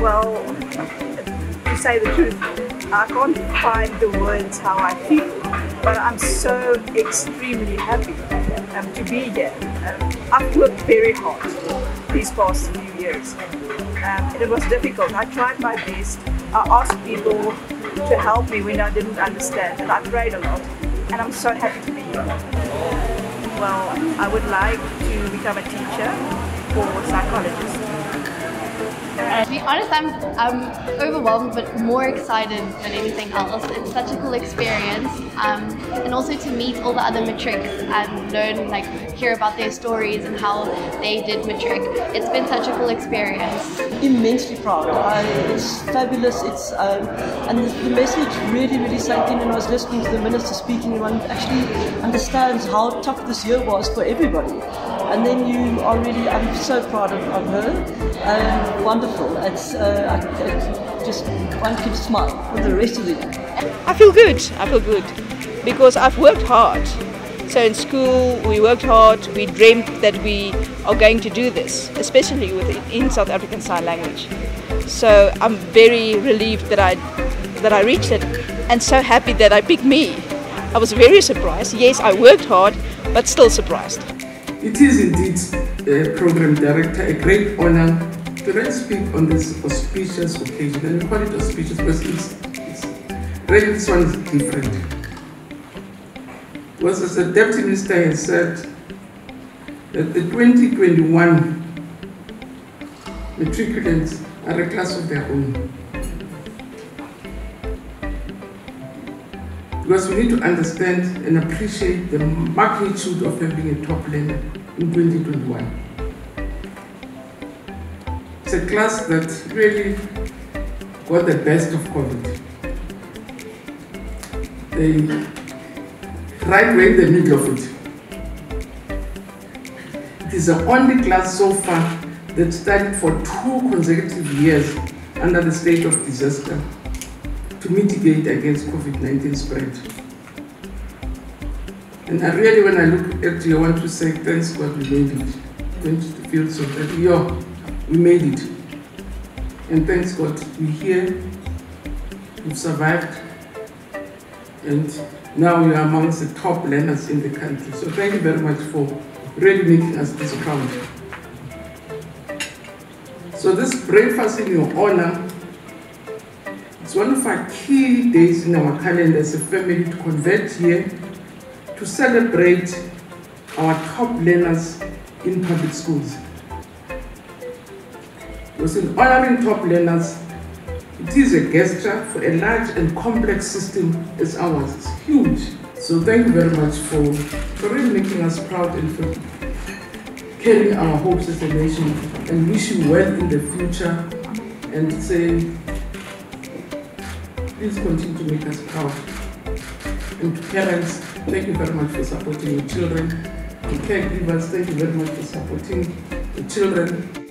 Well, to say the truth, I can't find the words how I feel, but I'm so extremely happy um, to be here. Um, I've worked very hard these past few years. Um, and it was difficult. I tried my best. I asked people to help me when I didn't understand, and I prayed a lot. And I'm so happy to be here. Well, I would like to become a teacher for psychologists. To be honest, I'm, I'm overwhelmed but more excited than anything else. It's such a cool experience um, and also to meet all the other matrics and learn, like, hear about their stories and how they did matric. It's been such a cool experience. Immensely proud. I, it's fabulous. It's um, and the, the message really, really sank in. And I was listening to the minister speaking, and one actually understands how tough this year was for everybody. And then you are really, I'm so proud of, of her. Um, wonderful. It's, uh, I, it's just one can smile for the rest of the year. I feel good. I feel good because I've worked hard. So in school, we worked hard. We dreamed that we are going to do this, especially with in South African Sign Language. So I'm very relieved that I that I reached it, and so happy that I picked me. I was very surprised. Yes, I worked hard, but still surprised. It is indeed, uh, Program Director, a great honor to really speak on this auspicious occasion. And we call it auspicious because it's, it's this one is different. Because as the Deputy Minister has said, that the 2021 matriculants are a class of their own. Because we need to understand and appreciate the magnitude of them being a top learner in 2021. It's a class that really got the best of COVID. They right in the middle of it. It is the only class so far that studied for two consecutive years under the state of disaster to mitigate against COVID-19 spread. And I really, when I look at you, I want to say, thanks God we made it. You to feel so that, yo, we made it. And thanks God we're here, we've survived, and now we are amongst the top learners in the country. So thank you very much for really making us this proud. So this breakfast in your honor it's one of our key days in our calendar as a family to convert here to celebrate our top learners in public schools. In honoring top learners, it is a gesture for a large and complex system as ours. It's huge. So thank you very much for, for really making us proud and for carrying our hopes as a nation and wish you well in the future and say please continue to make us proud. And parents, thank you very much for supporting your children. To caregivers, thank you very much for supporting the children.